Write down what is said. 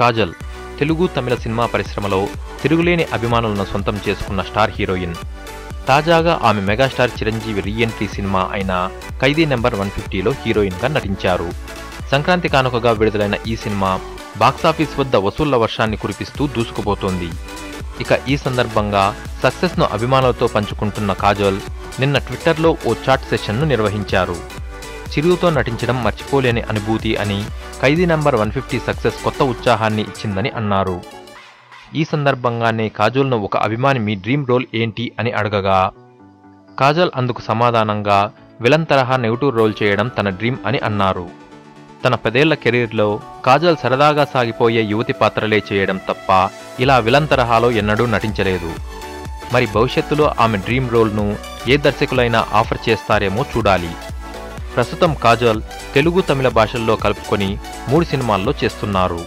కాజల్ తెలుగు తమిళ cinema పరిశ్రమలో తిరుగులేని అభిమానులను సొంతం చేసుకున్న స్టార్ హీరోయిన్. తాజాగా ఆమె మెగాస్టార్ చిరంజీవి రీఎంట్రీ సినిమా అయిన ఖైదీ నెంబర్ వన్ ఫిఫ్టీలో హీరోయిన్గా నటించారు. సంక్రాంతి కానుకగా విడుదలైన ఈ సినిమా బాక్సాఫీస్ వద్ద వసూళ్ళ వర్షాన్ని కురిపిస్తూ దూసుకుపోతోంది. ఇక ఈ సందర్భంగా సక్సెస్ను అభిమానులతో పంచుకుంటున్న కాజల్ నిన్న ట్విట్టర్లో ఓ చాట్ సెషన్ను నిర్వహించారు. చిరుతో నటించడం మర్చిపోలేని అనుభూతి అని Khaidi number one fifty success కొత్త ఉత్సాహాన్ని ఇచ్చిందని అన్నారు. ఈ సందర్భంగానే కాజోల్ను ఒక అభిమాని మీ డ్రీమ్ రోల్ ఏంటి అని అడగగా కాజల్ అందుకు సమాధానంగా విలన్ తరహా నెగిటివ్ రోల్ చేయడం తన డ్రీమ్ అని అన్నారు. తన పదేళ్ళ కెరీర్లో కాజల్ సరదాగా సాగిపోయే యువతి పాత్రలే చేయడం తప్ప ఇలా విలన్ తరహాలో ఎన్నడూ నటించలేదు. మరి భవిష్యత్తులో ఆమె డ్రీమ్ రోల్ను ఏ దర్శకులైనా ఆఫర్ చేస్తారేమో చూడాలి. ప్రస్తుతం కాజల్ తెలుగు తమిళ భాషల్లో కలుపుకొని మూడు సినిమాల్లో చేస్తున్నారు.